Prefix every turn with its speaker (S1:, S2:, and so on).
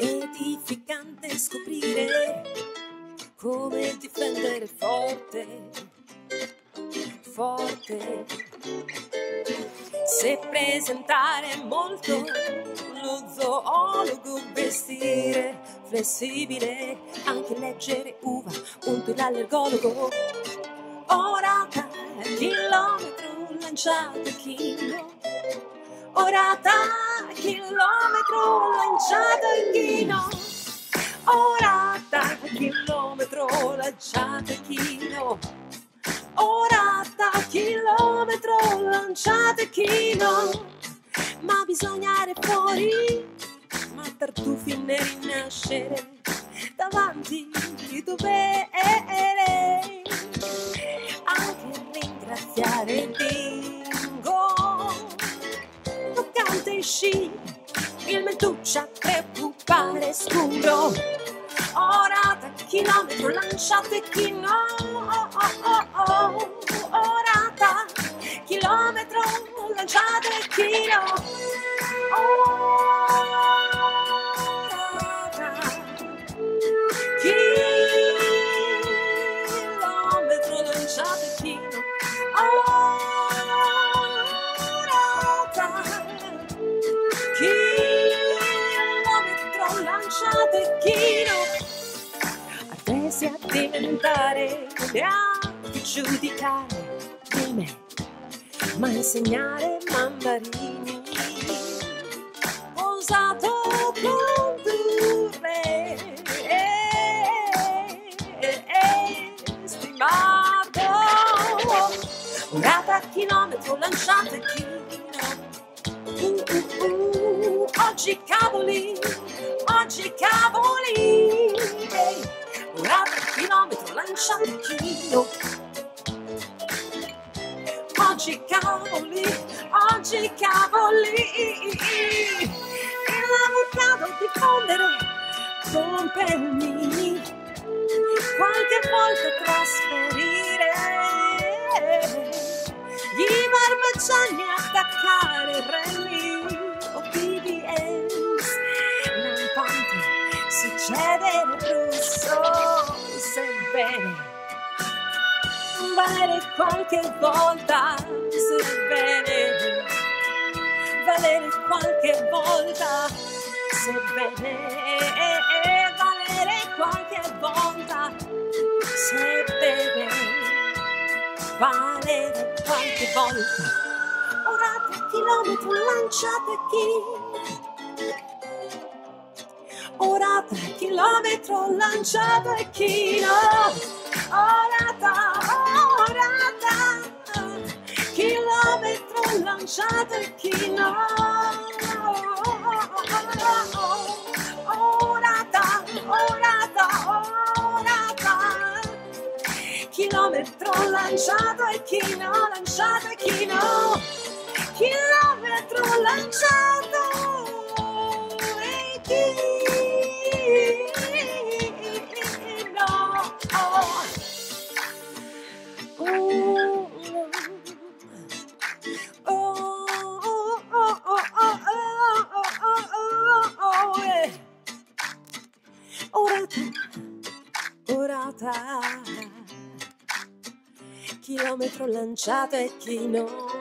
S1: Edificante scoprire come difendere forte, forte. Se presentare molto lo zoologo vestire flessibile, anche leggere uva, punto l'allergologo. Ora da chilometro lanciato ora da chilometro lanciato ora da chilometro lanciato in chino, ora da chilometro lanciato in chino, ma bisogna andare fuori, ma tartufi ne rinascere. Davanti dove eri, anche ringraziare Dingo, toccante sci, il mentuccia preoccupare scuro, ora da chilometro lanciate chi no, oh, oh, oh, oh. ora da chilometro lanciate chi no, diventare e a giudicare di me, ma insegnare mandarini, osato condurre, eh, eh, eh, stimato, ora da chilometro lanciate chino, uh, uh, uh, oggi cavoli, oggi cavoli, chilometro lanciate chino. Oggi cavoli, oggi cavoli, il avvocato diffondere con permini, qualche volta trasferire, gli barbacciani attaccare rally o BBS, lampante, succede sebbene valere qualche volta sebbene valere qualche volta sebbene valere qualche volta sebbene valere qualche volta. Ora tre chilometri lanciate chi ora tre chilometri lanciate chi no? Ora da, ora da, chilometro lanciato e chi no, ora da, ora da, ora da, chilometro lanciato e chi no, lanciato e chi chilometro lanciato e chi no.